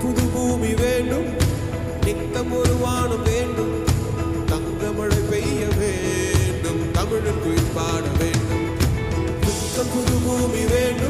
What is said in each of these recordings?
புது பூமி வேண்டும். நித்தம் ஒரு வானம் வேண்டும். தங்க மழை பெய்ய வேண்டும். புது பூமி வேண்டும்.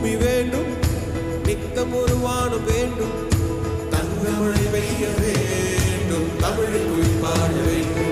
பூமி வேண்டும். நித்தம் ஒரு வானம் வேண்டும். தங்கமழை பெய்ய வேண்டும். தமிழில் குறிப்பாட வேண்டும்.